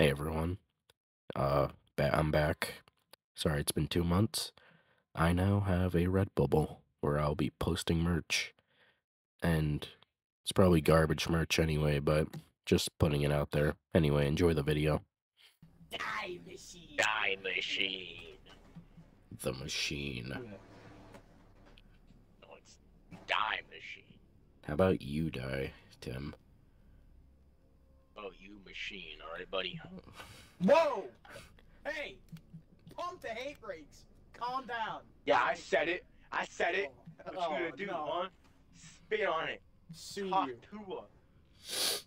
Hey everyone. Uh, ba- I'm back. Sorry, it's been two months. I now have a Redbubble where I'll be posting merch. And it's probably garbage merch anyway, but just putting it out there. Anyway, enjoy the video. Die machine. Die machine. The machine. No, it's die machine. How about you die, Tim? Oh, you machine. All right, buddy. Whoa! Hey! Pump the hate brakes. Calm down. Yeah, I said it. I said it. What Oh, you gonna oh, do, no. huh? Spit on it. Sue Talk you. to her.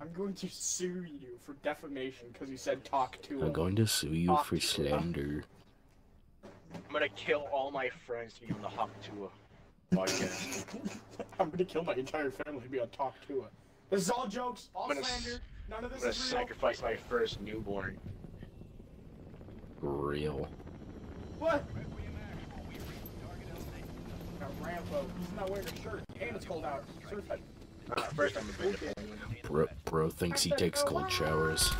I'm going to sue you for defamation because you said talk to I'm him. going to sue you Talk for slander. I'm gonna kill all my friends to be on the Hawk Tuah podcast. I'm gonna kill my entire family to be on talk to him. This is all jokes, all I'm gonna s- slander. None of this I'm gonna is real. sacrifice my first newborn. Real. What? Rambo. He's not wearing a shirt. And it's cold out. Certified. Uh, first, I'm gonna bring the Bro, bro thinks he takes cold showers.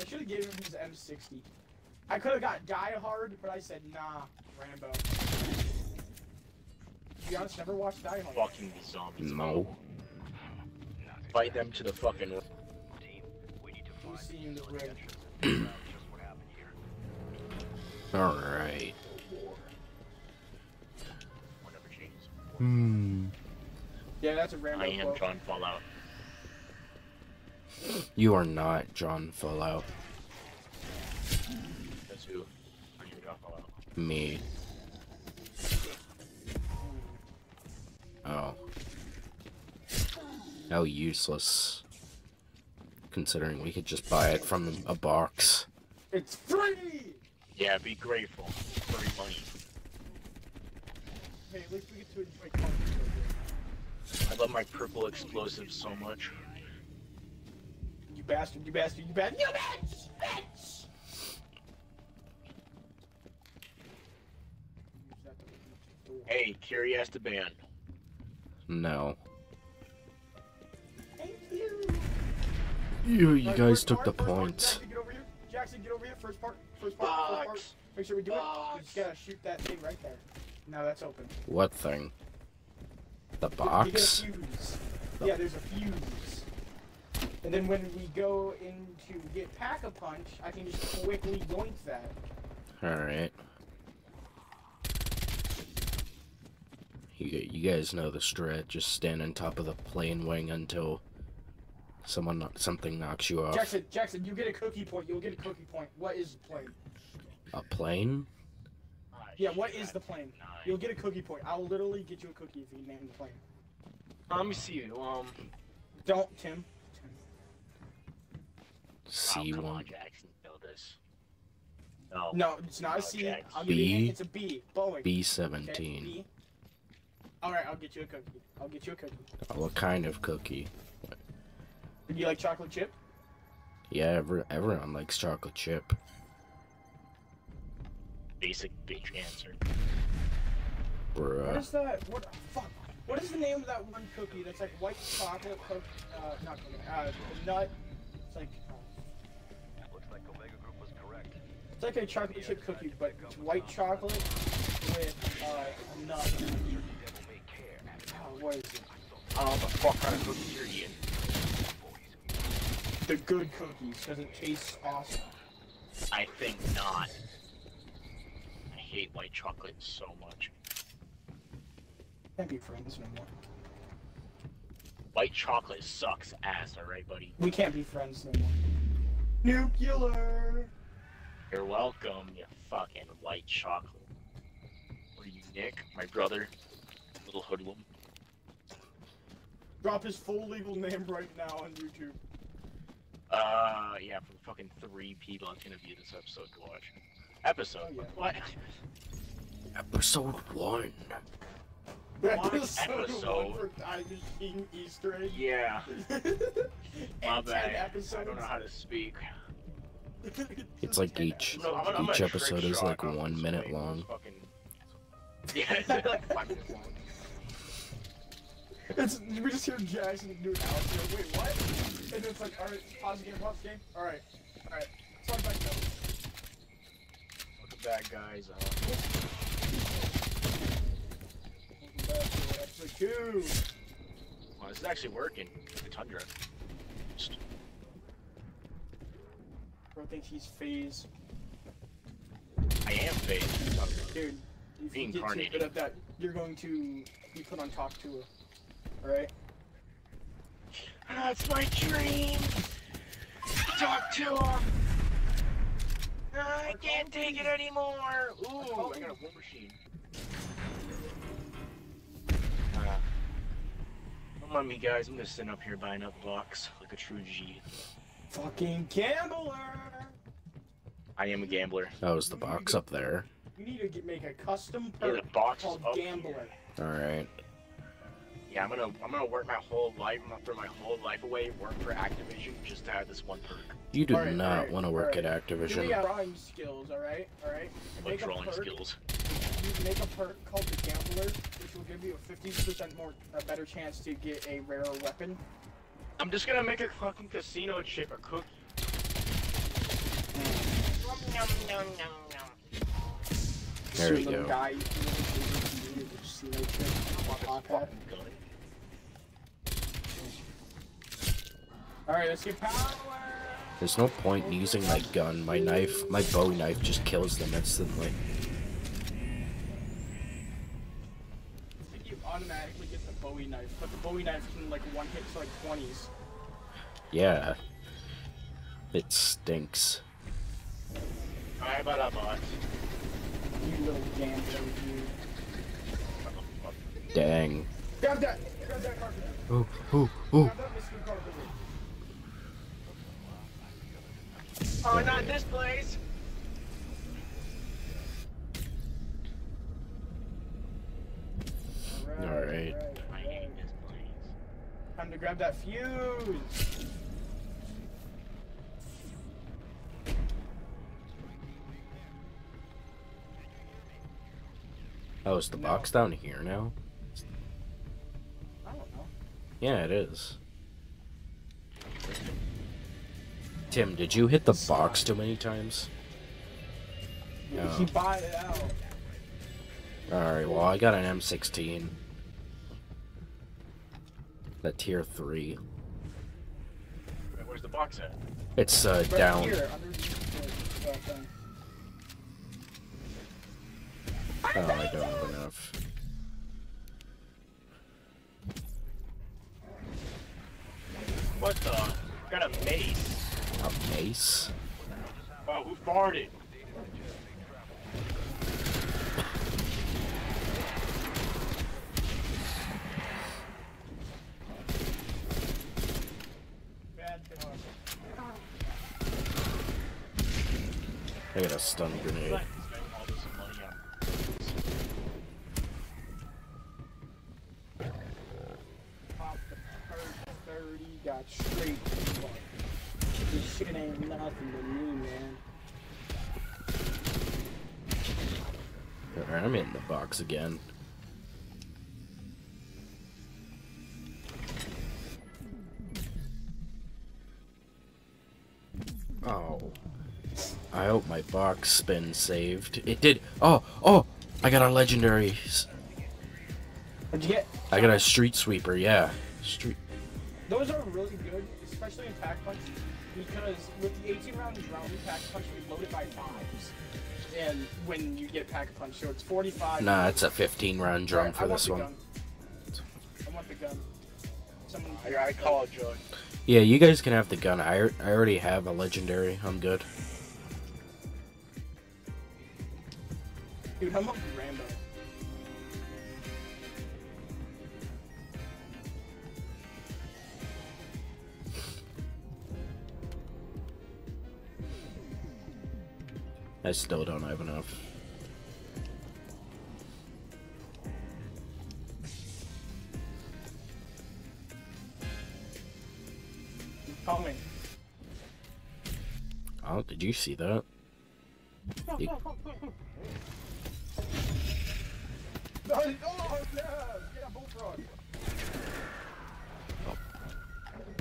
I should have given him his M60. I could have got Die Hard, but I said nah, Rambo. To be honest, never watched Die Hard. fucking zombies. No. Fight them to the fucking. You see in the ring. Alright. Hmm. Yeah, that's a Rambo I am quote. John Fallout. You are not John Fallout. That's who. I am John Fallout. Me. Oh. How useless. Considering we could just buy it from a box. It's free! Yeah, be grateful. Free money. Hey, at least we get to enjoy content. I love my purple explosives so much. You bastard, you bastard, you bastard, you bitch! Bitch! Hey, Use that to open up the door. Hey, Kiri Esteban. No. Thank you! You, you guys took the part, points. Jackson, get over here. Jackson, get over here. First part. First part. First part. Box. Make sure we do it. You just gotta shoot that thing right there. Now that's open. What thing? The box? a fuse. Yeah, there's a fuse. And then when we go into get pack a punch, I can just quickly yoink that. Alright. You, you guys know the strat. Just stand on top of the plane wing until someone kno- something knocks you off. Jackson, Jackson, you get a cookie point. You'll get a cookie point. What is the plane? A plane? Yeah, what is the plane? You'll get a cookie point. I'll literally get you a cookie if you name the plane. Let me see. Um. Don't, Tim. Tim. C oh, come on, one. Jackson. Know this. No. No, it's not a No, C. Jackson. I'll give you a hint. B? It's a B. Boeing. B Okay, seventeen. B. All right, I'll get you a cookie. I'll get you a cookie. What kind of cookie? Do you like chocolate chip? Yeah, every, everyone likes chocolate chip. Basic bitch answer. What Bruh. is that? What? Fuck. What is the name of that one cookie that's like white chocolate cook? Uh, not cookie. Uh, nut. It's like. uh, Looks like Omega Group was correct. It's like a chocolate chip cookie, but it's white chocolate with uh, a nut. What is it? I don't know the fuck kind of cookies you're eating. The good cookies, because it tastes awesome. I think not. I hate white chocolate so much. Can't be friends no more. White chocolate sucks ass, alright, buddy? We can't be friends no more. Nuclear. You're welcome, you fucking white chocolate. What are you, Nick? My brother? Little hoodlum? Drop his full legal name right now on YouTube. Uh, yeah, for the fucking three people that's gonna view this episode to watch. Episode? Oh, yeah. What? Episode one. Episode episode? one for Time Machine Easter egg. Yeah, my and bad. episodes. I don't know how to speak. It's like each No, I'm, I'm each episode is like one minute long. Fucking... Yeah, it's like five minutes long. It's we just hear Jackson do an outro. Wait, what? And it's like, all right, pause the game, pause the game. All right, all right. Start back. Welcome back, guys. Uh, Welcome back to episode two. well, this is actually working. The Tundra. Just- Bro thinks he's phase. I am phased. Dude, if you get too good at that, you're going to be put on Talk Tuah. Alright? That's my dream. Talk to him. I can't take it anymore. Ooh, I got a war machine. Uh, don't mind me, guys. I'm just sitting up here buying up blocks like a true G. Fucking gambler! I am a gambler. That was the box up there. You need to get, make a custom Yeah, perk the box is called Gambler. Alright. Yeah, I'm gonna I'm gonna work my whole life. I'm gonna throw my whole life away, work for Activision just to have this one perk. You do Alright, not alright, want to work alright. at Give me Activision. your drawing skills, alright? Alright? What Make a drawing perk. skills? You make a perk called the Gambler, which will give you a 50% more, a better chance to get a rarer weapon. I'm just gonna make a fucking casino chip a cookie. There we go. Guy, you know, the casino chip. Okay. Fucking gun. Alright, let's get power! There's no point in using my gun. My knife, my Bowie knife just kills them instantly. I think you automatically get the Bowie knife, but the Bowie knife can like one hit to like 20s. Yeah. It stinks. Alright, about that box. You little gambler, you. Dang. Grab that! Grab that carpet! Ooh, ooh, ooh. Grab that Mr. Carpenter! Oh, not this place! Alright. I hate this place. Time to grab that fuse! Oh, is the box down here now? I don't know. Yeah, it is. Tim, did you hit the box too many times? Yeah. He bought it out. Alright, well, I got an M16. That tier 3. Where's the box at? It's, uh, Right down. here, the, uh. Oh, I don't have enough. What the? I got a mace. A mace? Oh, who farted? I got a stun grenade. Spend all this Pop the 30, got straight fuck. This shit ain't nothing to me, man. Alright, I'm in the box again. Oh. I hope my box spin saved. It did. Oh, oh! I got a legendary. What'd you get? I got a street sweeper, yeah. Street. Those are really good, especially in Pack Punch, because with the 18 round drum, Pack Punch we load it by fives. And when you get Pack Punch, so it's 45. Nah, it's a 15 round drum Alright, I for want this one. gun. I want the gun. Someone. I, I call it joy. Yeah, you guys can have the gun. I, I already have a legendary. I'm good. Dude, I'm I still don't have enough. Coming. Oh, did you see that? You- Oh, yeah! Get a bullfrog!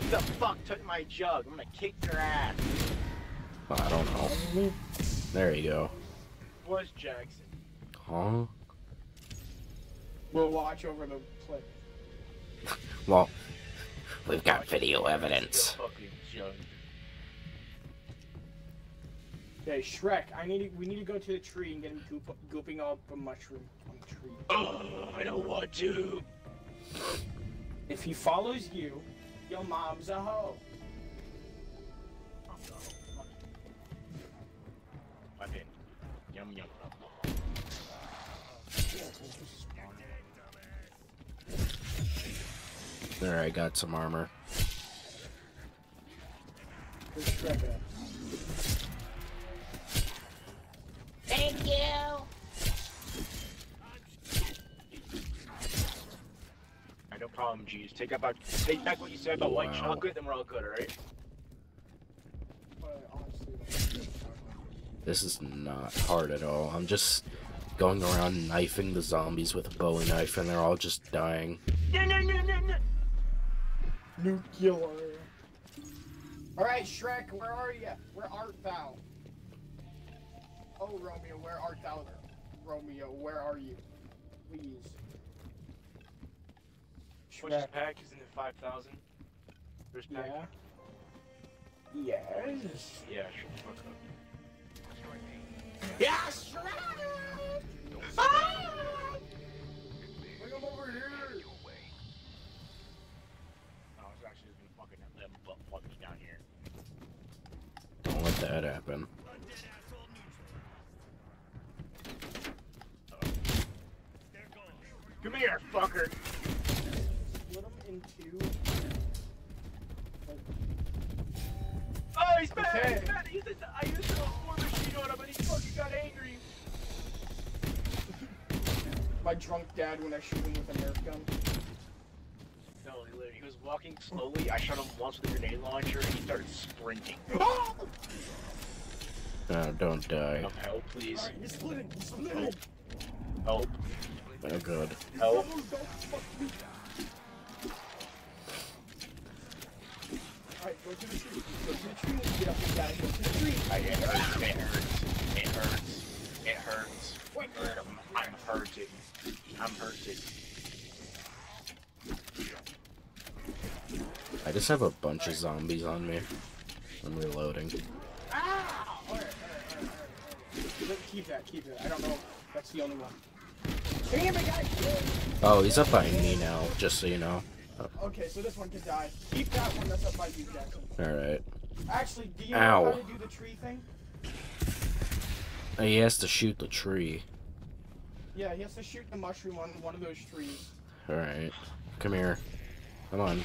the fuck took my jug? I'm gonna kick your ass. I don't know. There you go. Was Jackson? Huh? We'll watch over the clip. Well, we've got video evidence. Fucking jug. Okay, Shrek, I need to, we need to go to the tree and get him goop, gooping up a mushroom on the tree. Oh, I don't want to. If he follows you, your mom's a hoe. There, I got some armor. Where's Shrek at? Thank you. Alright, no problem, Jeez. Take about take back what you said about white Wow. chocolate, then we're all good, alright? But honestly, This is not hard at all. I'm just going around knifing the zombies with a bowie knife, and they're all just dying. No no no no no. Nuclear. Alright, Shrek, where are you? Where art thou? Oh, Romeo, where art thou? Romeo, where are you? Please. What's this Shrek. pack? Isn't it five thousand? First pack? Yeah. Yes. Yeah, sure. Fuck up. Yes, Shrek! Ah! Bring him over here. I was actually just gonna fucking let him butt fuck me down here. Don't let that happen. Come here, fucker. Split him into. Oh, he's mad. Okay. He's mad. I used, it, I used a war machine on him, and he fucking got angry. My drunk dad when I shoot him with a Nerf gun. No, he, literally- he was walking slowly. I shot him once with a grenade launcher, and he started sprinting. No, don't die. Help, help, please. Alright, he's splitting. He's splitting. Help, Oh, good. help. Don't fuck me. Get. I, it hurts. It hurts. It hurts. I'm, hurting. I'm hurting. I just have a bunch of zombies on me. I'm reloading. Ah! Keep that, keep it. I don't know that's the only one. Damn it, guys! Oh, he's up by me now, just so you know. Uh, okay, so this one can die. Keep that one that's up by you, Jackson. Alright. Actually, do you Ow. know how to do the tree thing? He has to shoot the tree. Yeah, he has to shoot the mushroom on one of those trees. Alright. Come here. Come on.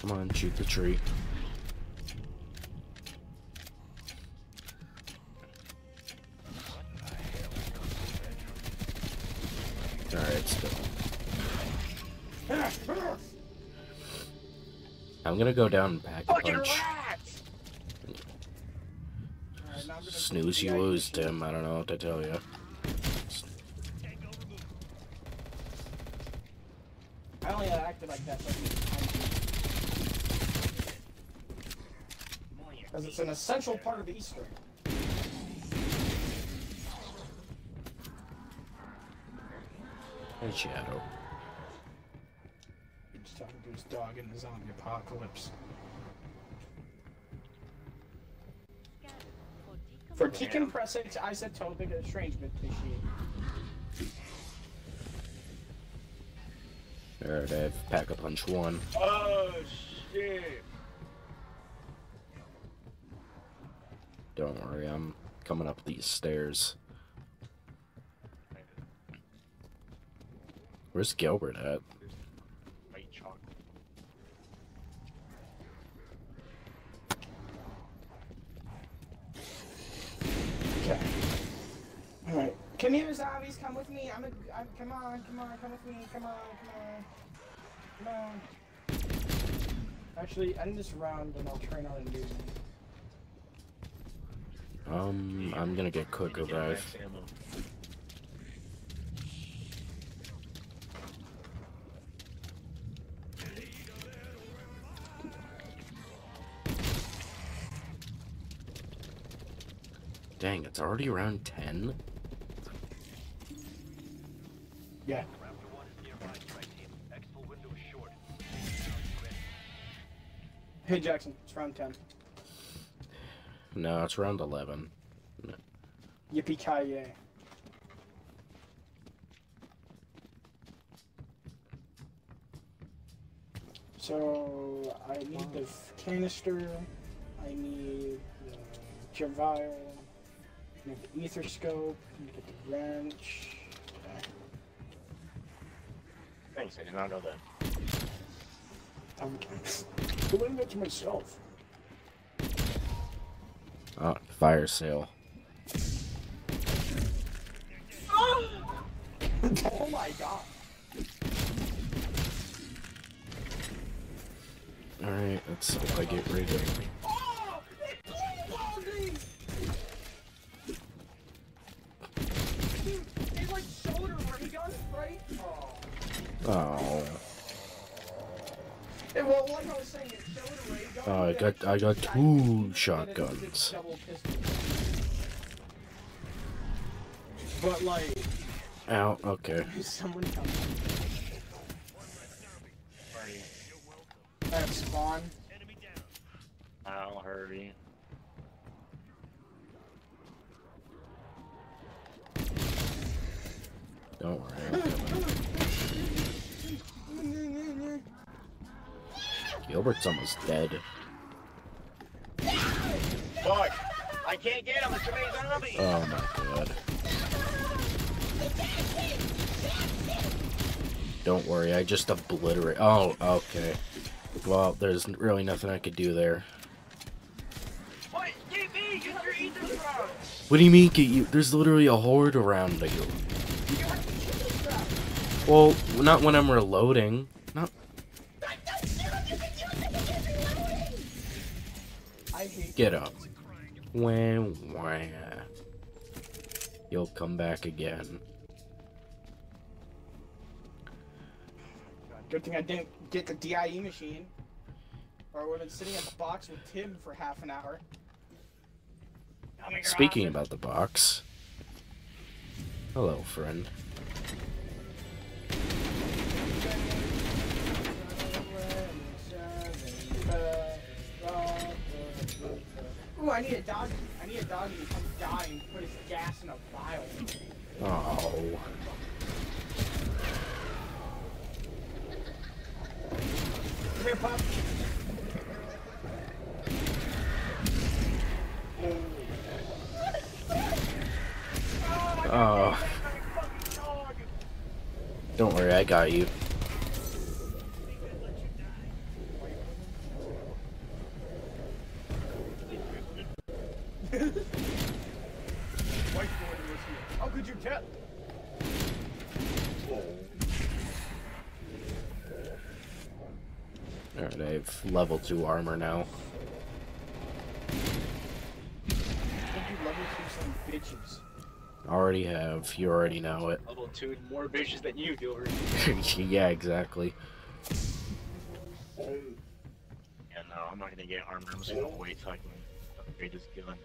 Come on, shoot the tree. Gonna go down and pack a punch. rats! Alright, now I'm gonna Snooze, you lose, Tim. I don't know what to tell you. I only acted like that so I can Because it's an essential part of Easter. Hey, Shadow. He's talking to his dog in the zombie apocalypse. For decompressing, I said topic estrangement issue. Alright, I have pack a punch one. Oh, shit. Don't worry, I'm coming up these stairs. Where's Gilbert at? Come here, zombies. Come with me. I'm a. I'm, come on. Come on. Come with me. Come on. Come on. Come on. Actually, end this round and I'll train on a new one. Um, I'm gonna get Coco, guys. Dang, it's already around 10? Yeah. Raptor 1 is nearby, strike team. Exfil window is short. Hey Jackson, it's round ten. No, it's around 11. Yippee ki yay. So I need the canister. I need the vial. I need the ether scope. I need the wrench. Thanks, I did not know that. I'm doing that to myself. Oh, fire sale. oh my god. Alright, let's hope I get rid of Oh. gun. Oh, I got- I got two and then it's shotguns. But like, Ow, okay. someone come. I have spawn. I'll hurry. Don't worry, Gilbert's almost dead. Fuck! I can't get him, it's a zombie! Oh my god. Don't worry, I just obliterate. Oh, okay. Well, there's really nothing I could do there. What? Get me! Get your ether! What do you mean, get you? There's literally a horde around you. Well, not when I'm reloading. Get up. Wah, wah. You'll come back again. Good thing I didn't get the DIE machine. Or I would have been sitting at the box with Tim for half an hour. Speaking about the box. Hello, friend. Ooh, I need a doggy. I need a doggy to come die and put his gas in a vial. Oh. Come here, pup. Oh. Don't worry, I got you. Here. How could you tell? Alright, I have level 2 armor now. Think you level two some bitches. Already have. You already know it. Level 2 more bitches than you, Gilbert. yeah, exactly. Yeah, no, I'm not gonna get armor. I'm just gonna wait till I can upgrade this gun.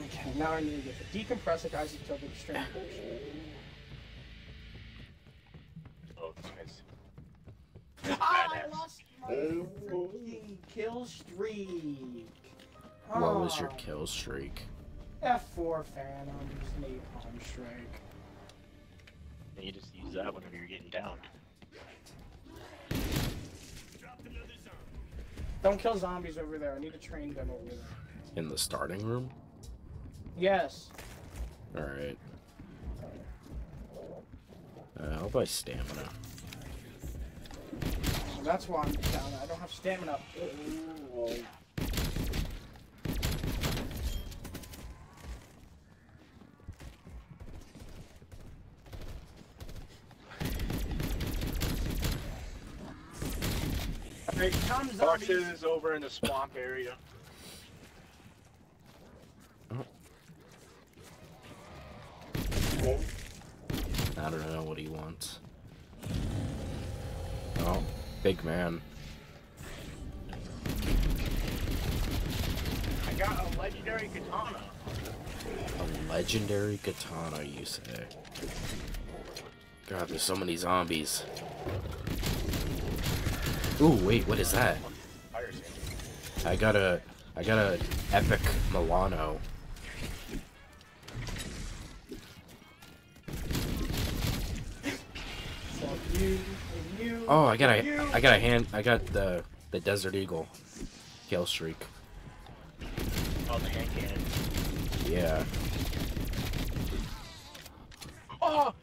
Okay, now I need to get the decompressor isotopic strain potion. Oh, nice. Ah, I lost my freaking kill streak. What was your Ah, kill streak? F4 Phantoms, Napalm Strike. Then you just use that whenever you're getting down. Don't kill zombies over there. I need to train them over there. In the starting room? Yes. Alright. Uh, I'll buy stamina. So that's why I'm down. I don't have stamina. Here comes zombies. Boxes over in the swamp area. I don't know what he wants. Oh, big man. I got a legendary katana. A legendary katana, you say? God, there's so many zombies. Ooh, wait, what is that? I got a, I got a epic Milano. You you. Oh, I got a, I got a hand, I got the, the Desert Eagle, kill streak. Oh, the hand cannon. Yeah. Oh!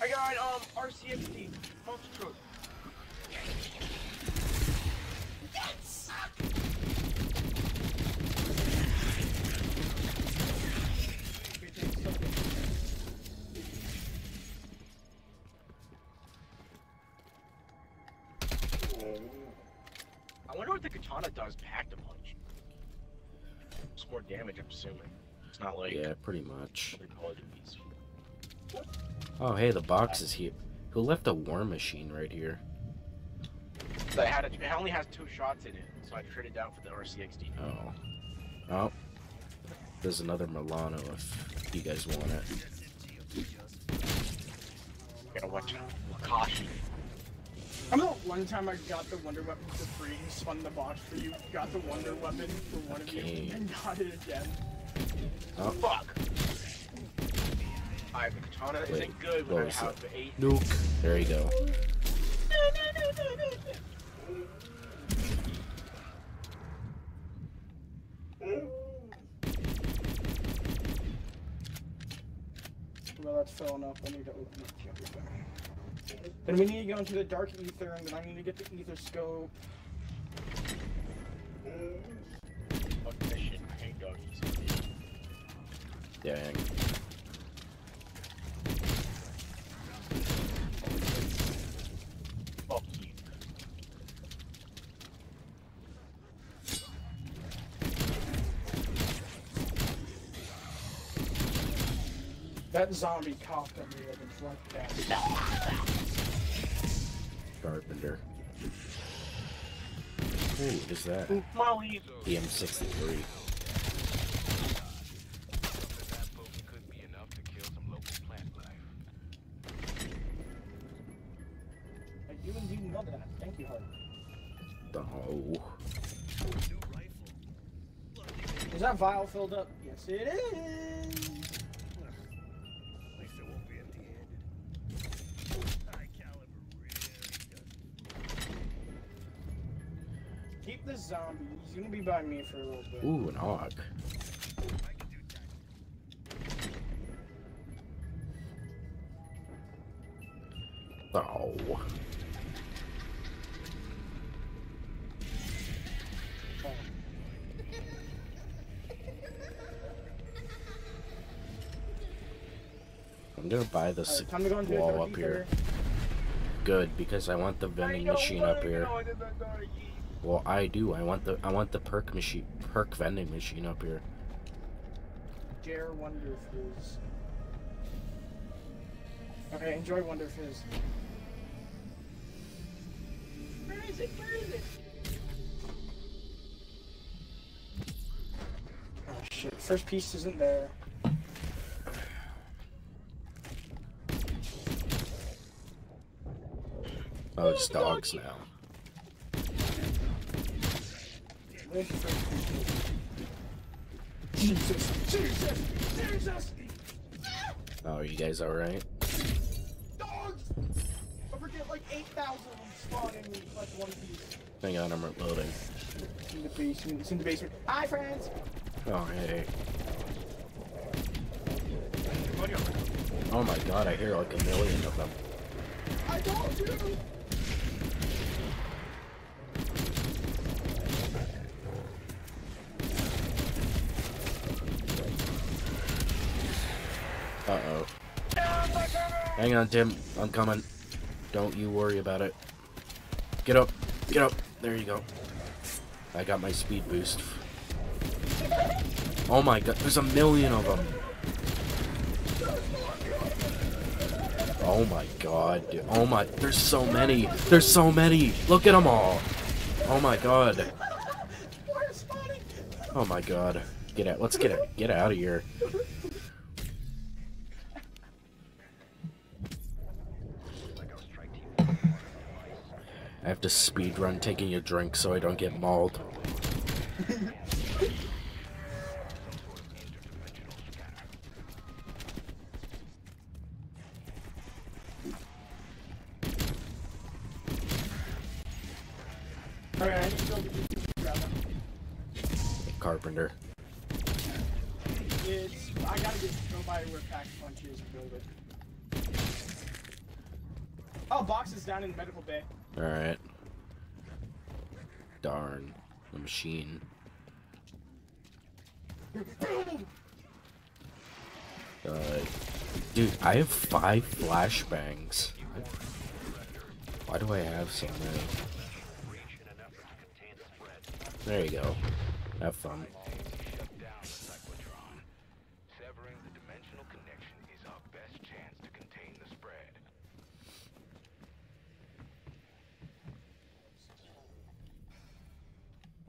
I got um RCXD monster truck. What the katana does pack a punch. It's more damage, I'm assuming. It's not like Yeah, pretty much. other Call of Duties. Oh, hey, the box is here. Who left a war machine right here? It, had a, it only has two shots in it, so I traded down for the RCXD. Oh. Oh. There's another Milano if you guys want it. Gotta watch Wakashi. I remember one time I got the Wonder Weapon for free, spun the box for you, got the Wonder Weapon for one of you, and got it again. Oh, Fuck! Alright, the katana Wait, isn't good what when I was have the 8. nuke. There you go. Well, that's filling up. I need to open up the other thing. Then we need to go into the Dark Ether, and then I need to get the Ether Scope. Fuck this shit, I hate doggies. Dang. Fuck you. That zombie coughed at me like a drunk cat. Carpenter. Ooh, what is that? Molly! EM63. That potent could be enough to kill some local plant life. I do indeed know that. Thank you, Hart. Oh. Is that vial filled up? Yes, it is. He's gonna be by me for a little bit. Ooh, an AUG. I can do that. Oh. I'm gonna buy this Alright, time to go into wall up here. Good, because I want the vending machine up here. Well, I do. I want the I want the perk machine, perk vending machine up here. Dare Wonder Fizz. Okay, enjoy Wonder Fizz. Where is it? Where is it? Oh shit, first piece isn't there. Oh, it's dogs now. Where's the first piece? Jesus! Jesus! Jesus! Oh, are you guys alright? Dogs! I forget like 8,000 of them spawn in like one piece. Hang on, I'm reloading. It's in the basement. It's in the basement. Hi, friends! Oh, hey. What are you- Oh my god, I hear like a million of them. I told you! Hang on, Tim. I'm coming. Don't you worry about it. Get up. Get up. There you go. I got my speed boost. Oh my god, there's a million of them. Oh my god, dude. Oh my, there's so many. There's so many. Look at them all. Oh my god. Oh my god. Get out. Let's get it. Get out of here. To speed run taking a drink so I don't get mauled. Alright, I need to build a grab them. Carpenter. It's I gotta get go by where pack punch is and build it. Oh, box is down in the medical bay. Alright. Darn. The machine. Uh, dude, I have five flashbangs. Why do I have so many? There you go. Have fun. Shut down the cyclotron. Severing the dimensional connection is our best chance to contain the spread.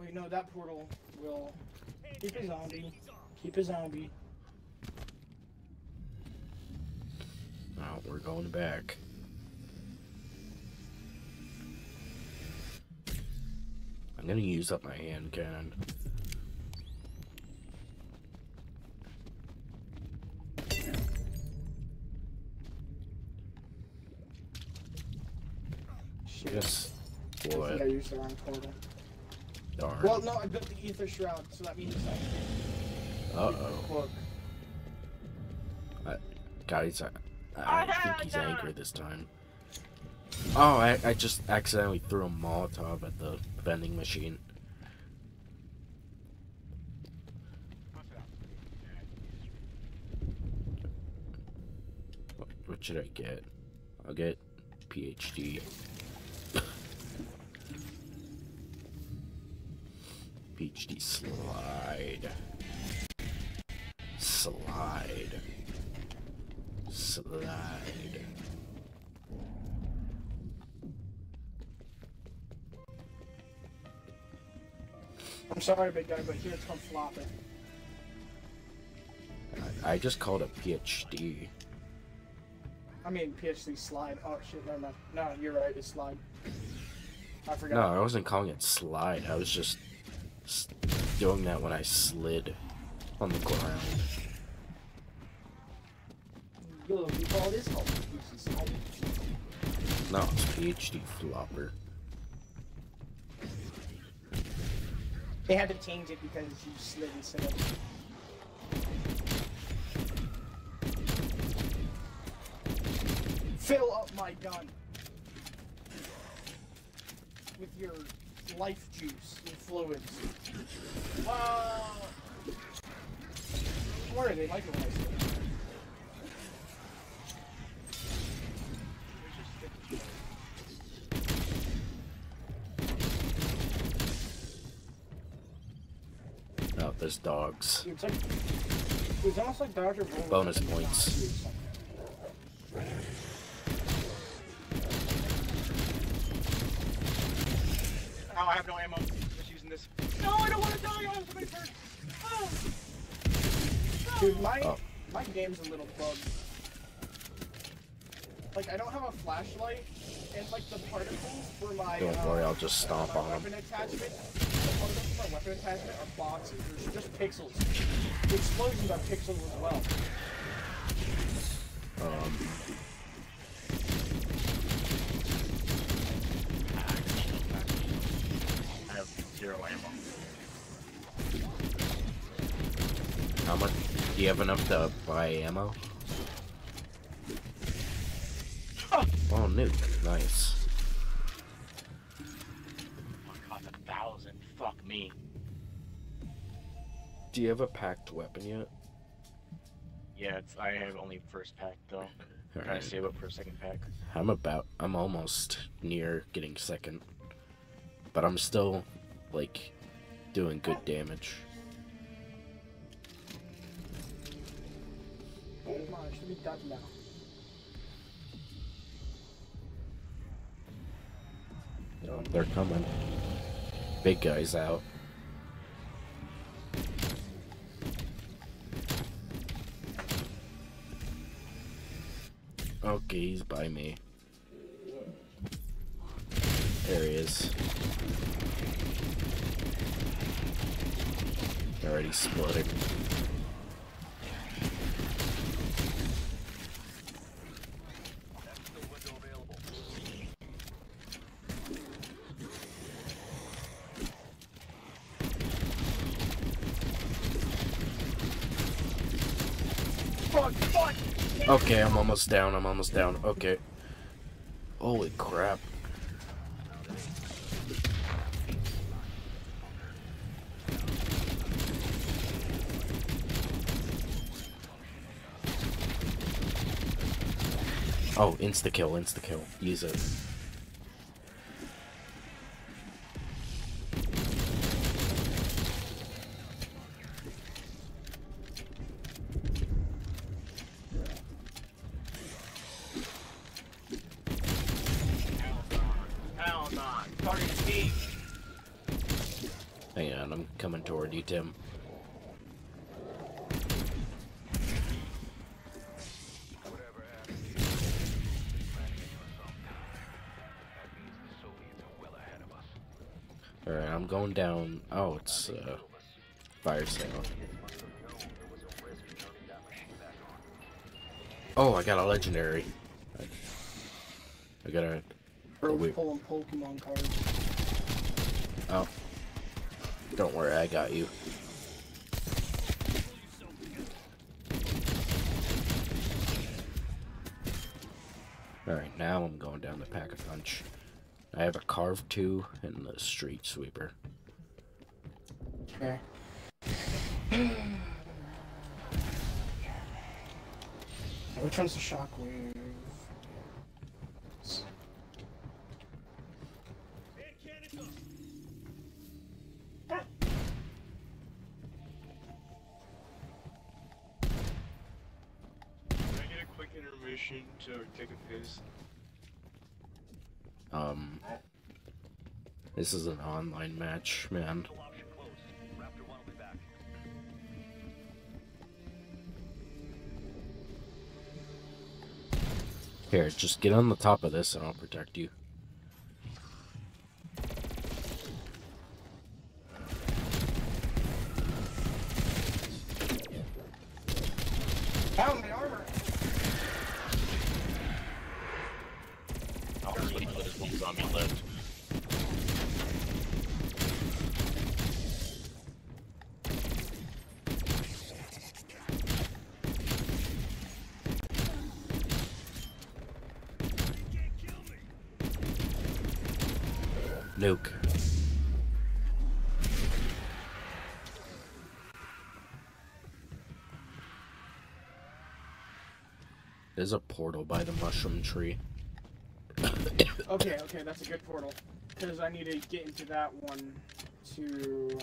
Wait, no, that portal will keep a zombie. Keep a zombie. Oh, we're going back. I'm gonna use up my hand cannon. Just I I used the wrong portal. Darn. Well, no, I built the ether shroud, so that means I Uh can oh. cloak. Guys, I, I think he's angry this time. Oh, I, I just accidentally threw a Molotov at the vending machine. What, what should I get? I'll get PhD. PhD slide. Slide. Slide. I'm sorry, big guy, but here it's called flopping. I, I just called it PhD. I mean, PhD slide. Oh shit, never mind. No, you're right, it's slide. I forgot. No. I wasn't calling it slide. I was just doing that when I slid on the ground. Yo, you call this called PhD slide. No, it's PhD flopper. They had to change it because you slid instead of. Fill up my gun with your life juice and fluids. Wow. Don't worry, they like it when I say that. Oh, there's dogs. It's like it was almost like Dr. Bull. Bonus points. Oh, I have no ammo. This. No, I don't want to die. I want somebody first. Oh. Dude, my Oh. my game's a little bugged. Like I don't have a flashlight, and like the particles for my Don't uh, worry, I'll just stomp on 'em. weapon attachment. The particles for my weapon attachment are boxes. There's just pixels. The explosions are pixels as well. Um, I have zero ammo. how much? Do you have enough to buy ammo? Oh, new. Nice. Oh a thousand. Fuck me. Do you have a packed weapon yet? Yeah, it's I have only first pack though. Trying Alright. to save up for a second pack. I'm about. I'm almost near getting second, but I'm still like doing good damage. Oh, they're coming. Big guy's out. Okay, he's by me. There he is. Already fuck! Okay, I'm almost down. I'm almost down. Okay. Holy crap. Oh, insta kill, insta kill. Use it. Oh, I got a legendary. I, got a. Wait. pulling Pokemon cards. Oh. Don't worry, I got you. Alright, now I'm going down the pack a punch. I have a CARV.2 and the street sweeper. Okay. Which one's the shockwave? Can I get a quick intermission to take a piss? Um. This is an online match, man. Here, just get on the top of this and I'll protect you. Ow, my armor! I'll just let this one zombie left. Nuke. There's a portal by the mushroom tree. Okay, okay, that's a good portal. Because I need to get into that one to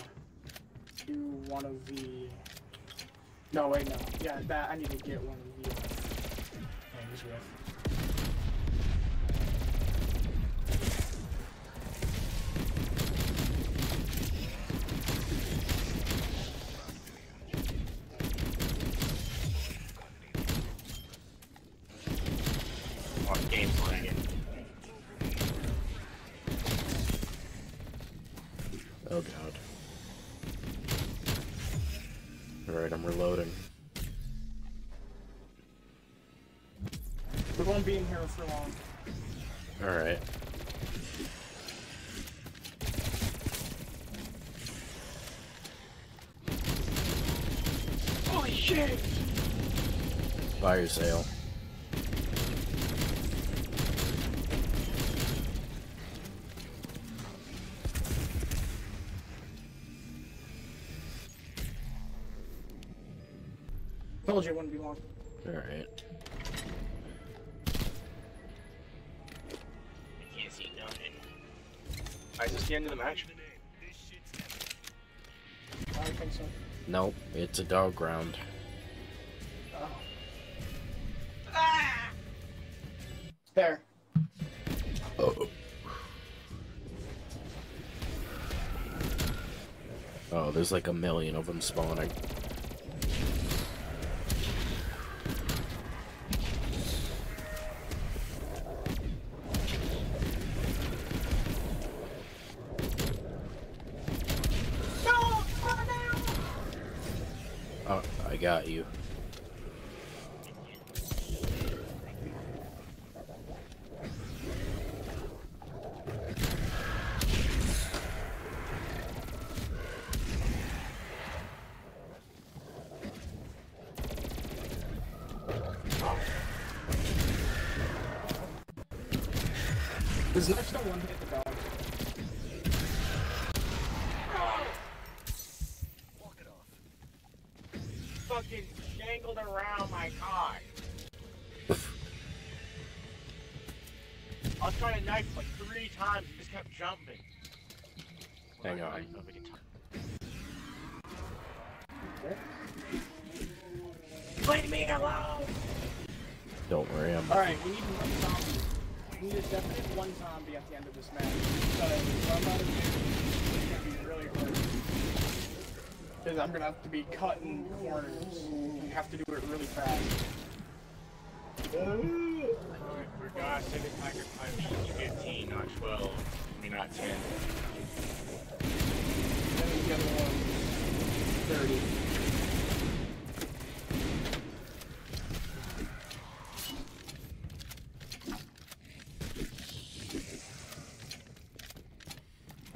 do one of the. No, wait, no. Yeah, that I need to get one of the things with. Oh, game's lagging. Oh god. Alright, I'm reloading. We won't be in here for long. Alright. Holy shit! Fire sale. Told you it wouldn't be long. It's a dog ground. Oh. There. Oh. Oh, there's like a million of them spawning. got you. Does next no one hit the dog? Walk it off. Fucking jangled around my car. I was trying to knife like three times, it just kept jumping. Hang Alright, on. fine, Leave me alone! Don't worry, I'm. Alright, we need one zombie. We need a definite one zombie at the end of this match. Because what I'm about to do is gonna be really hard. Because I'm gonna have to be cutting corners. You have to do it really fast. For God's sake, the tiger punch 15, not 12. I mean, not 10. Then the other one, 30.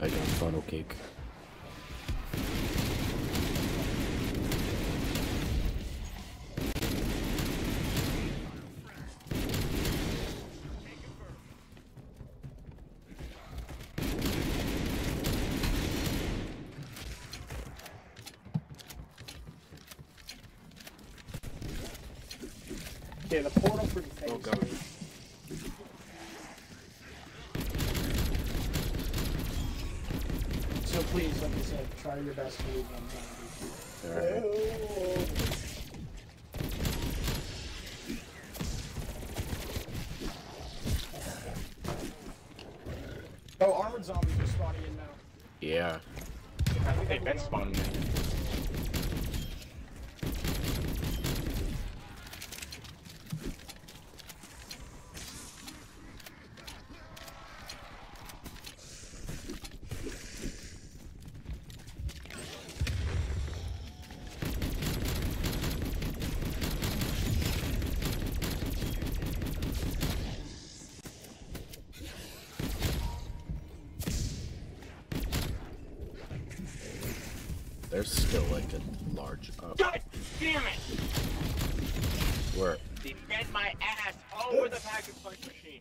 I got funnel cake. Okay, the portal for the thing. Oh, God. So please, like I said, try your best to leave one zombie. Alright. Oh, armored zombies are spawning in now. Yeah. I think Hey, I'm Ben in. There's still like a large up. God damn it! Where? They bent my ass over the package punch machine.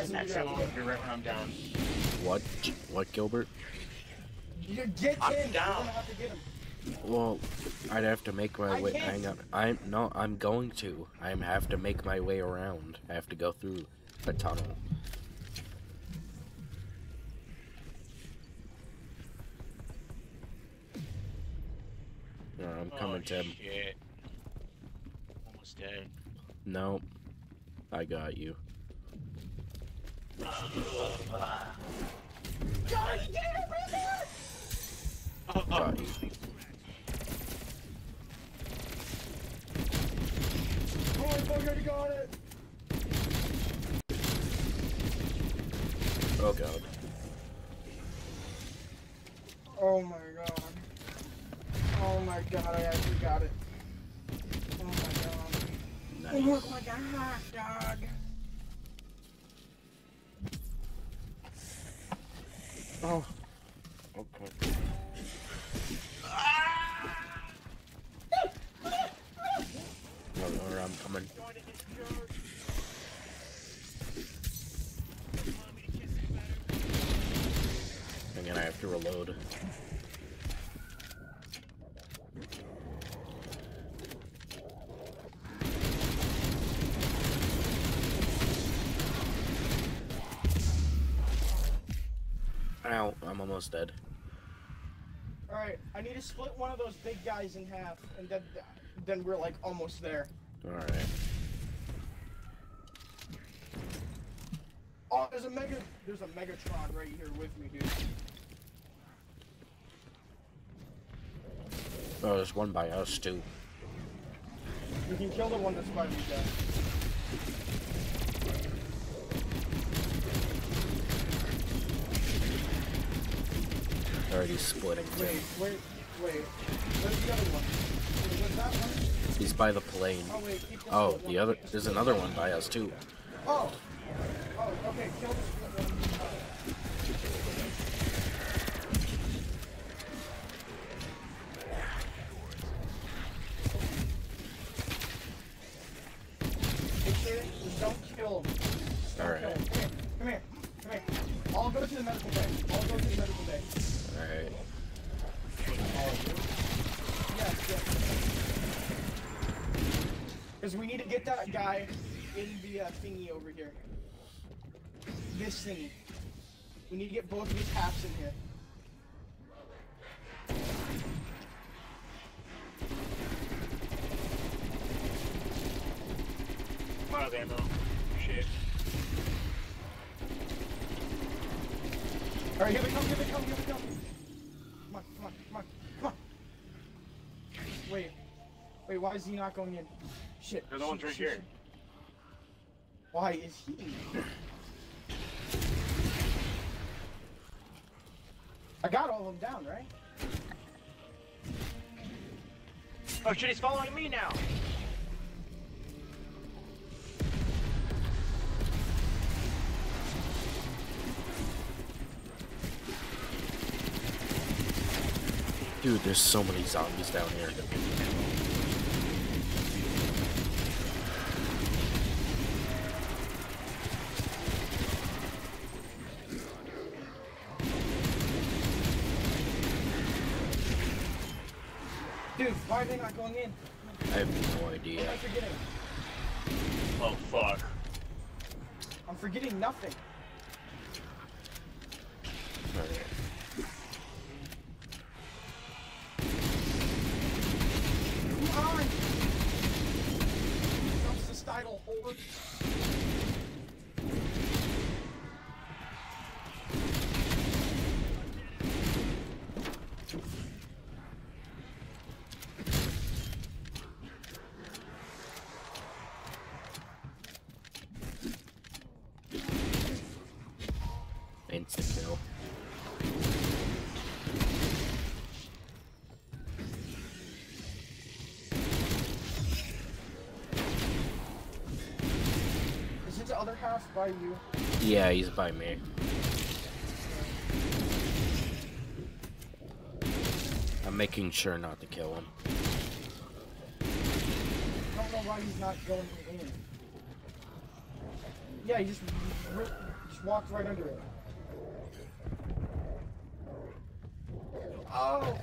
Jackson, you Excellent. got You're right when I'm down. What? What, Gilbert? You get I'm in, down. have to. Well, I'd have to make my I way. Hang on. I'm no. I'm going to. I have to make my way around. I have to go through a tunnel. No, I'm oh, coming, oh, Tim. Shit. Almost dead. No, I got you. Oh, oh. Got you. Oh, I fucking got it! Oh god. Oh my god. You look like a hot dog. Oh. Okay. No, no, I'm coming. Again, I have to reload. Ow, I'm almost dead. Alright, I need to split one of those big guys in half, and then, then we're like almost there. Alright. Oh, there's a mega, there's a Megaton right here with me, dude. Oh, there's one by us too. We can kill the one that's by me, guys. Already splitting. Wait, wait, wait. Where's the other one? One? He's by the plane. Oh wait. Oh, the other, there's another one by us too. Oh. Oh, okay, kill this one. Make sure you don't kill him. Don't Alright. kill him. Come here, come here, come here. I'll go to the medical bay. I'll go to the medical bay. Alright. Yes, yes. Because we need to get that guy in the uh, thingy over here. This thingy. We need to get both of his halves in here. I'm out of ammo. Shit. Alright, here they come, here they come, here they come. Come on, come on, come on, come on. Wait. Wait, why is he not going in? Shit. They're the ones right here. Why is he? I got all of them down, right? Oh shit, he's following me now. Dude, there's so many zombies down here. Dude, why are they not going in? I have no What am idea. I forgetting? Oh fuck. I'm forgetting nothing. By you? Yeah, he's by me. I'm making sure not to kill him. I don't know why he's not going in. Yeah, he just, just walked right under it. Oh!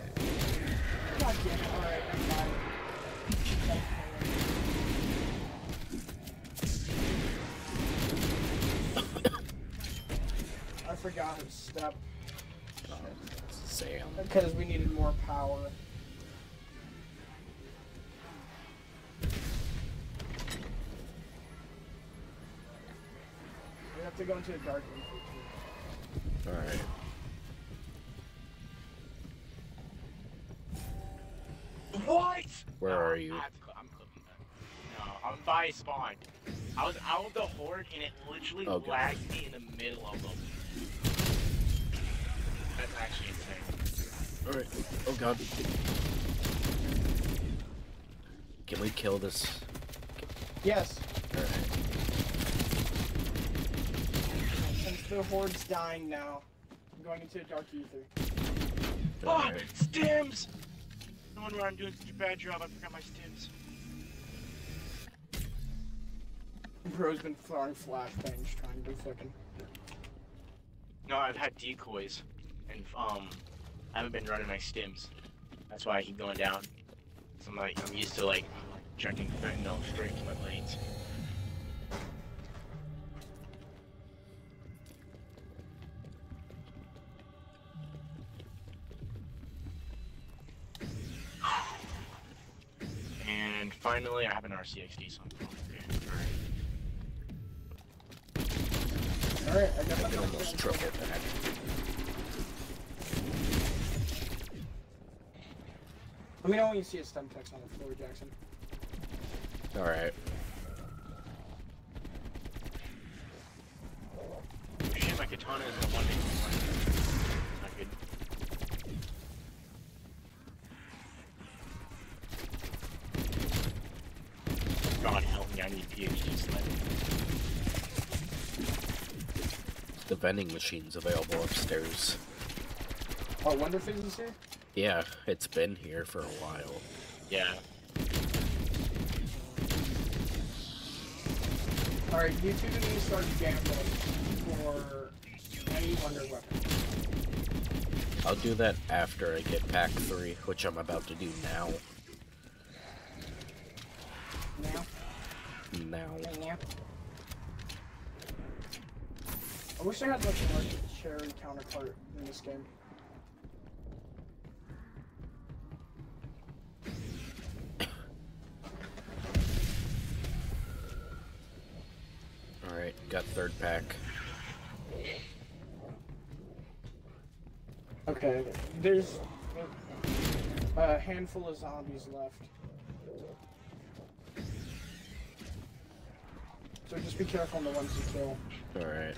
God damn it. Alright, I'm fine. Forgot his step Sam. because we needed more power. We have to go into a dark room. Alright. What? Where No, are you? I'm, I'm clicking that. No, I'm by spawn. I was out of the horde and it literally Okay. lagged me in the middle of them. That's actually insane. Alright. Oh god. Can we kill this? Yes. Alright. Since the horde's dying now, I'm going into dark aether. Oh, Alright. stims! No wonder I'm doing such a bad job. I forgot my stims. Bro's been throwing flashbangs trying to fucking. No, I've had decoys, and um, I haven't been running my stims. That's why I keep going down. So I'm like, I'm used to like checking fentanyl straight to my lanes. And finally, I have an RCXD, so I'm. Alright. Alright, I got I my almost triple that. Let me know when you see a stem text on the floor, Jackson. Alright. Shit, my katana is a one Not good. God help me, I need PhD sled. The vending machine's available upstairs. Oh, Wonder Fizz is here? Yeah, it's been here for a while. Yeah. Alright, you two need to start gambling for any Wonder weapon. I'll do that after I get pack 3, which I'm about to do now. Now? Now. Now? I wish I had like a Market Cherry counterpart in this game. Alright, got third pack. Okay, there's uh, a handful of zombies left. So just be careful on the ones you kill. Alright.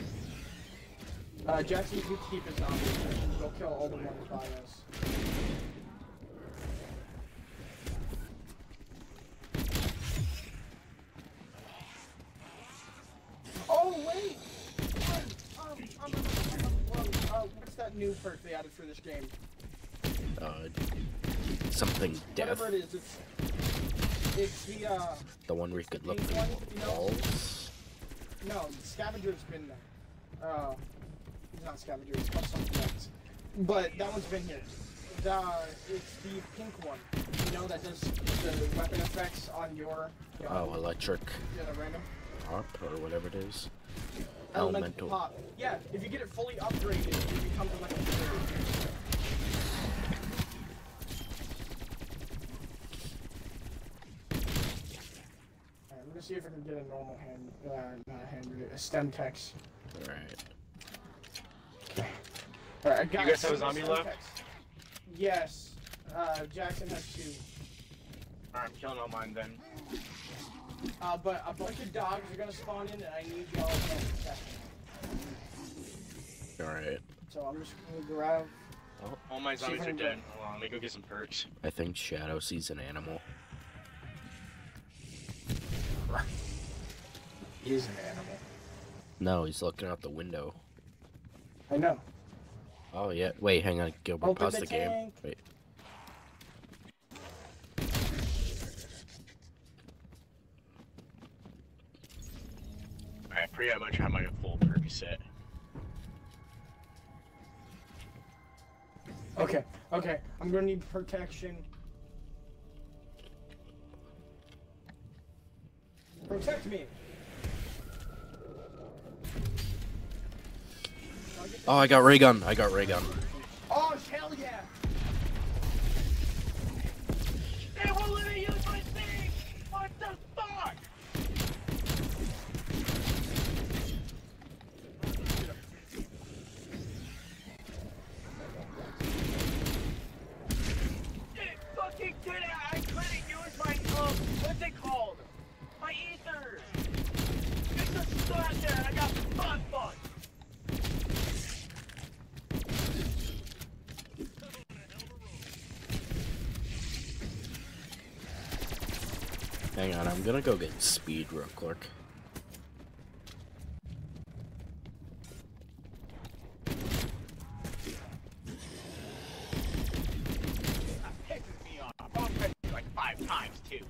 Uh, Jackson, you keep his zombies. They'll kill all the ones by us. Oh, wait! Um, um, um, uh, what's that new perk they added for this game? Uh, something death. Whatever it is, it's, it's the, uh, The one where you could look through one, you know? walls. No, Scavenger's been there. Uh, not Scavenger, it's called something else. But that one's been here. The, it's the pink one. You know, that does the weapon effects on your, Oh, electric yeah, the random pop or whatever it is. elemental Elemental. pop. Yeah, if you get it fully upgraded, it becomes like a third. See if I can get a normal hand, uh, not a hand a stem text. Alright. Alright, I got guys have a zombie stem left? text. Yes. Uh, Jackson has two. Alright, I'm killing all mine then. Uh, but a bunch of dogs are gonna spawn in, and I need y'all to protect them. Alright. So I'm just gonna grab. All my zombies are dead. Hold on, let me go get some perks. I think Shadow sees an animal. He is an animal. No, he's looking out the window. I know. Oh yeah. Wait, hang on. Gilbert, Open pause the the, game. tank. Wait. I pretty much have my full perk set. Okay, okay. I'm gonna need protection. Protect me. Oh, I got ray gun. I got ray gun. Oh hell yeah! They won't let me use my thing! What the fuck? It fucking did it! I couldn't use my, um, what's it called? My ether! It's just sat there and I got butt fucked! On, I'm gonna go get speed real quick. Like five times too.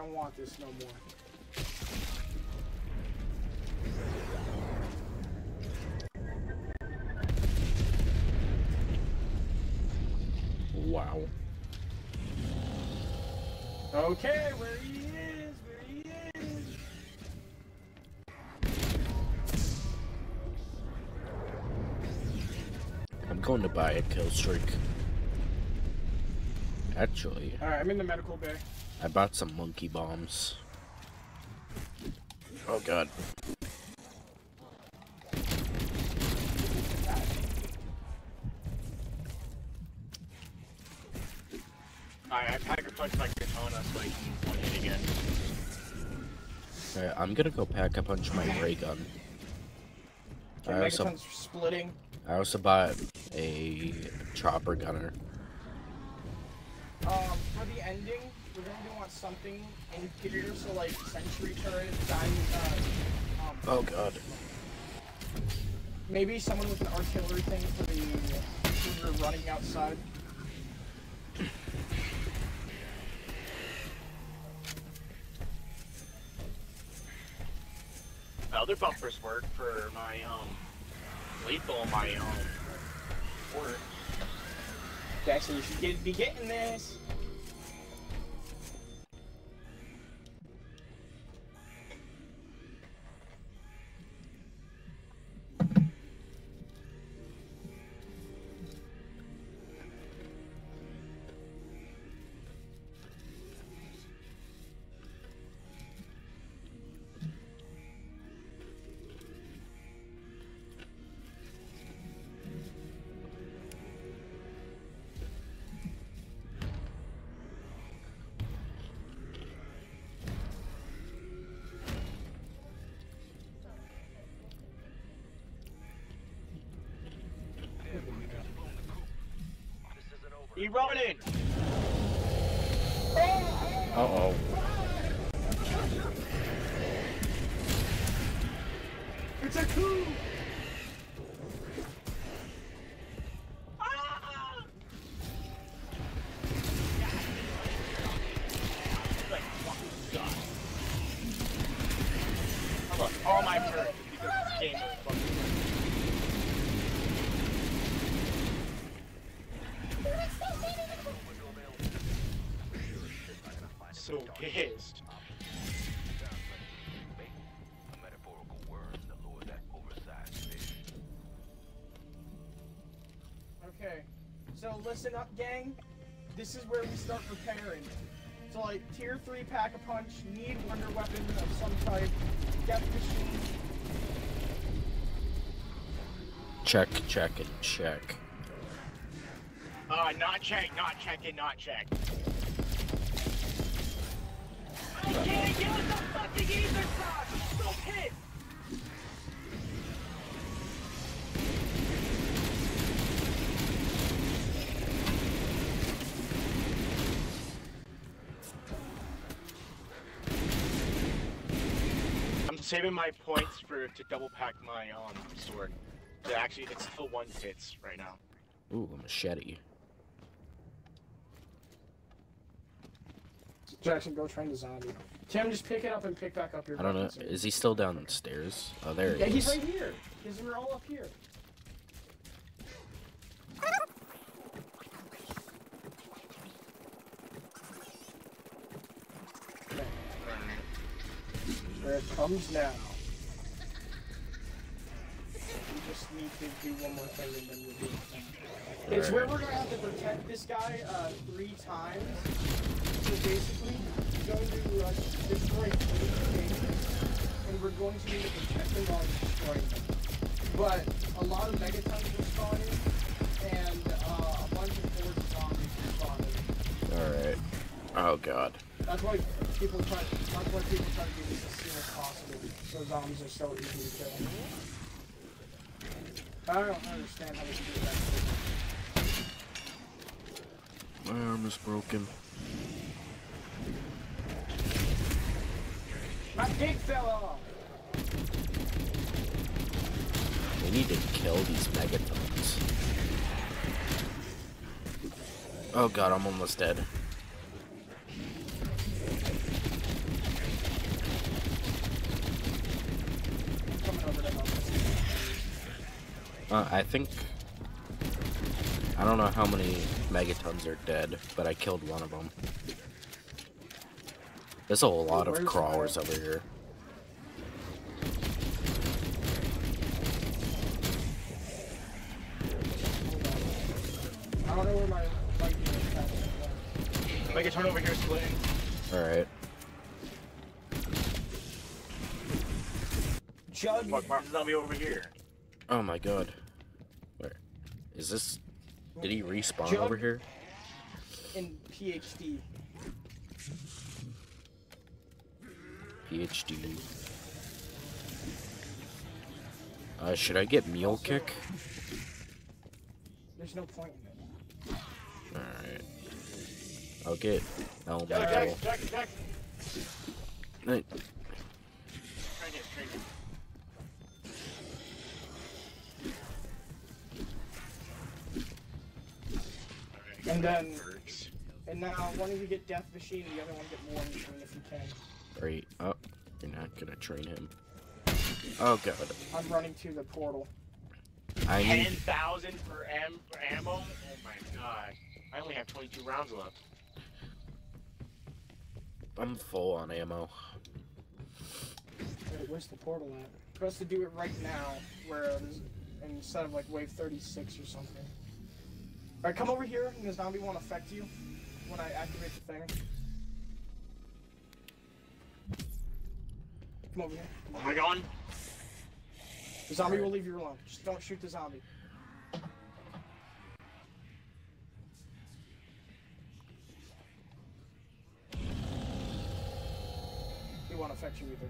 Don't want this no more. Wow. Okay, where he is, where he is. I'm going to buy a kill streak. Actually, Alright, I'm in the medical bay. I bought some monkey bombs. Oh god. Alright, I pack a punch my katana so I can one hit again. Alright, I'm gonna go pack a punch my ray gun. Okay, I also, Megaton's splitting. I also bought a chopper gunner. Um, for the ending, we're going to want something interior, so like sentry turret, diamond, uh, um, Oh god. maybe someone with an artillery thing for the when you're running outside. Other buffers work for my um lethal my um order. Jackson, you should get, be getting this. Running! Uh oh. Oversized fish. Okay, so listen up, gang. This is where we start preparing. So, like, tier 3 pack a punch, need wonder weapon of some type, death machine. Check, check, and check. Uh, not check, not check, and not check. Saving my points for to double pack my um sword. So actually, it's still one hits right now. Ooh, a machete. Jackson, go train the zombie. Tim, just pick it up and pick back up your. I don't know. Is he still downstairs? Oh, there yeah, he is. Yeah, he's right here. Because we're all up here. There it comes now. We just need to do one more thing and then we'll do it. It's where we're gonna have to protect this guy uh, three times. So basically, going to uh, destroy and we're going to need to protect him while destroying them. But a lot of megatons are spawning, and uh, a bunch of horde zombies are spawning. Alright. Oh god. That's why people try. That's why people try to do this as soon as possible. So zombies are so easy to kill. I don't understand how they can do that. My arm is broken. My dick fell off. We need to kill these megatons. Oh god, I'm almost dead. Uh, I think... I don't know how many megatons are dead, but I killed one of them. There's a lot of crawlers over here. I don't know where my is at. Make a turn over here, splitting. Alright. Jug. Fuck, Mark, zombie over here. Oh my god. Where? Is this... Did he respawn Jug- over here? in PhD. PhD. Uh, should I get Mule Kick? There's no point in it. Alright. Okay. I'll get Jack, Elemental. Jack, Jack, Jack. Hey, Train him, train him. Alright, And then- And now one of you get Death Machine, and the other one get War Machine if you can. Wait, oh, you're not gonna train him. Oh god. I'm running to the portal. I Ten need thousand for am for ammo. Oh my god! I only have twenty-two rounds left. I'm full on ammo. Wait, where's the portal at? We're supposed to do it right now, where there's, instead of like wave 36 or something. Alright, come over here, and the zombie won't affect you when I activate the thing. Come over here. Oh my god! The zombie will leave you alone. Just don't shoot the zombie. He won't affect you either.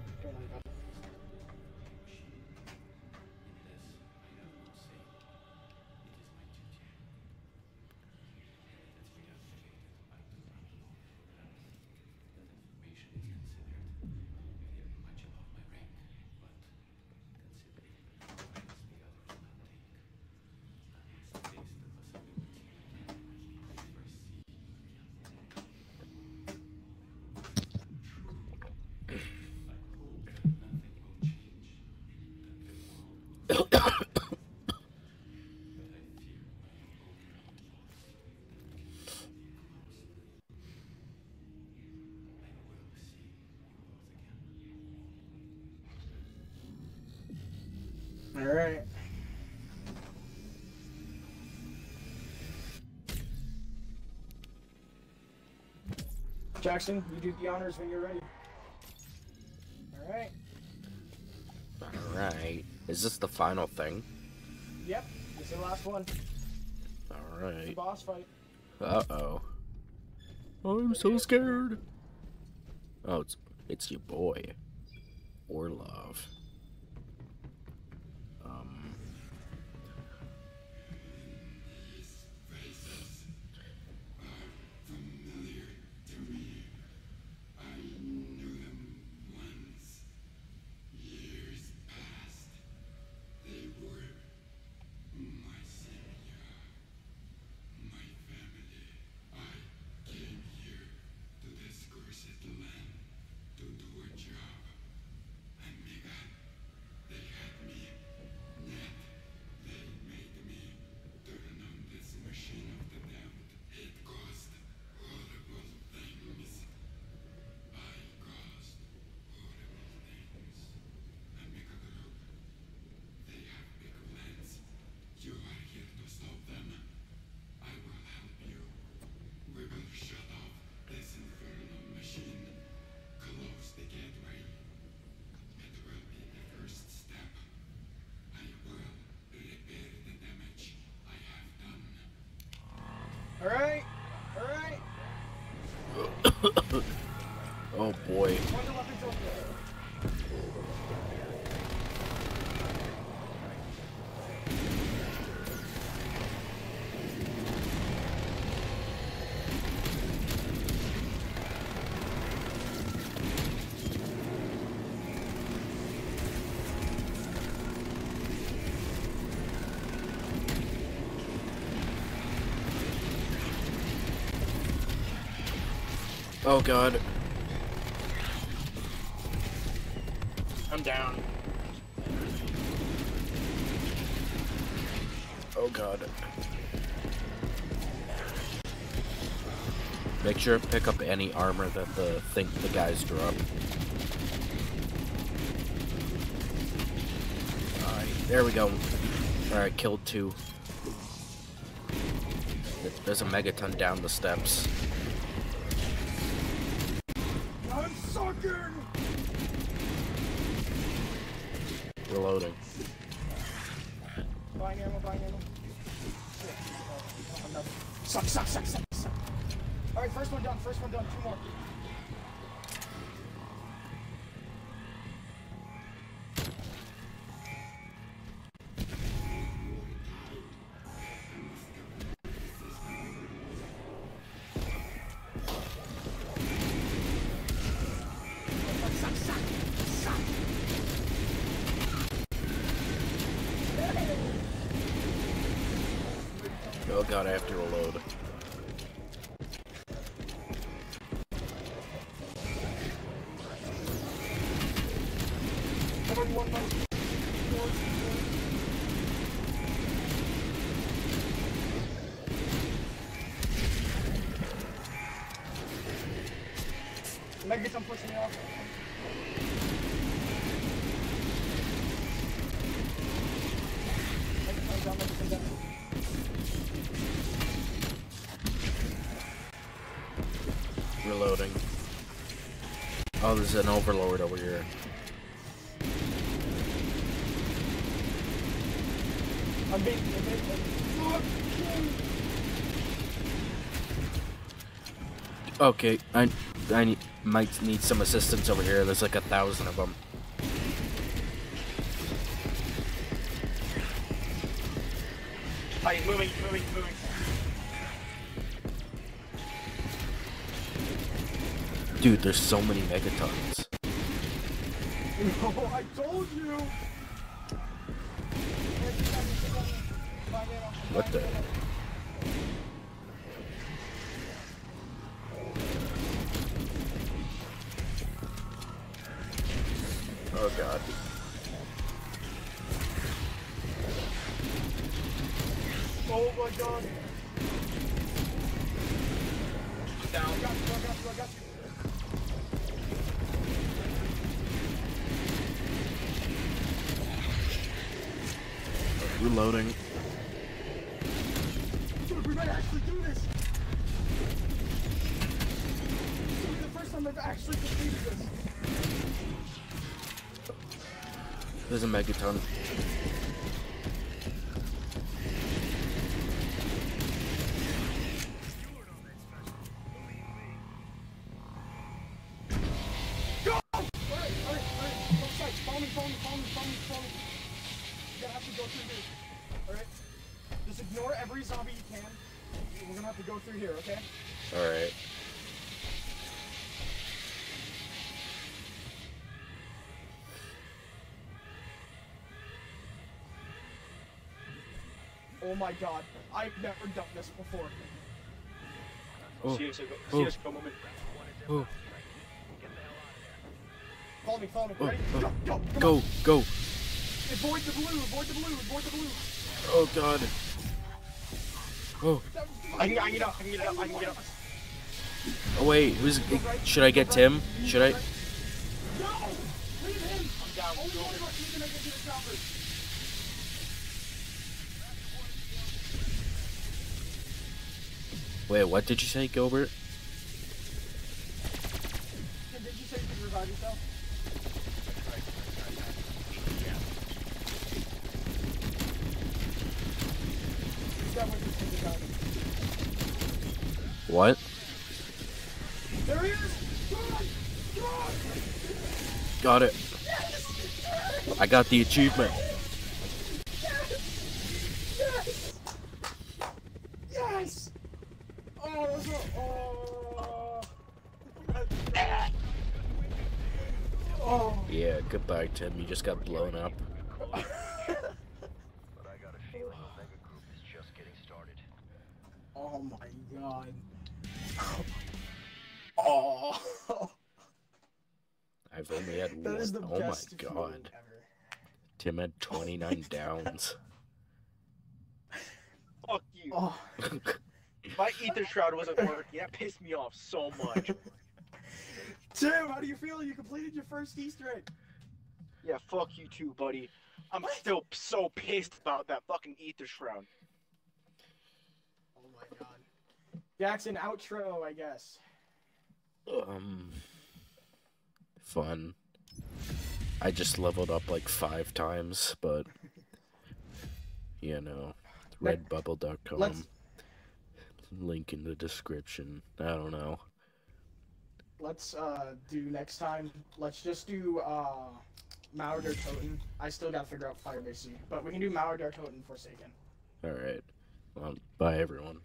Don't worry about it. Alright. Jackson, you do the honors when you're ready. Alright. Alright. Is this the final thing? Yep, this is the last one. The Alright. boss fight. Uh oh. I'm so scared. Oh, it's it's your boy. Orlov. Oh god. I'm down. Oh god. Make sure to pick up any armor that the thing the guys drop. Alright, there we go. Alright, killed two. There's a megaton down the steps. There's an overlord over here. I'm being, I'm being, fuck you. Okay, I I need, might need some assistance over here. There's like a thousand of them. He's moving, moving, moving. Dude, there's so many megatons. No, I told you. What the? Here, okay? Alright. Oh my god. I've never done this before. Oh, See us, oh. see us for oh, Follow me, follow me. Oh, Ready? oh. Go, go, go, go. Avoid the blue, avoid the blue, avoid the blue. Oh god. Oh, I can, I can get up, I can get up, I can get up. oh wait, who's, should I get Tim? Should I? Wait, what did you say, Gilbert? Did you say you revive yourself? That was the thing about it. What? There he is! Run! Run! Got it. I got the achievement. Yes! Yes! Oh, those are, oh. oh. Yeah, goodbye, Tim. You just got blown up. But I got a feeling Omega Group is just getting started. Oh my god. Oh. I've only had one. That is the oh my best feeling god. ever. Tim had 29 downs. Fuck you. Oh. My aether shroud wasn't working. That pissed me off so much. Tim, how do you feel? You completed your first Easter egg. yeah, fuck you too, buddy. I'm still so pissed about that fucking aether shroud. Oh my god. Jackson, outro, I guess. um, fun. I just leveled up like five times, but you know, redbubble.com. let's- Link in the description. I don't know. Let's uh do next time. Let's just do uh Mauer Toten. I still gotta figure out Firebase, but we can do Mauer Toten Forsaken. All right. Well, bye everyone.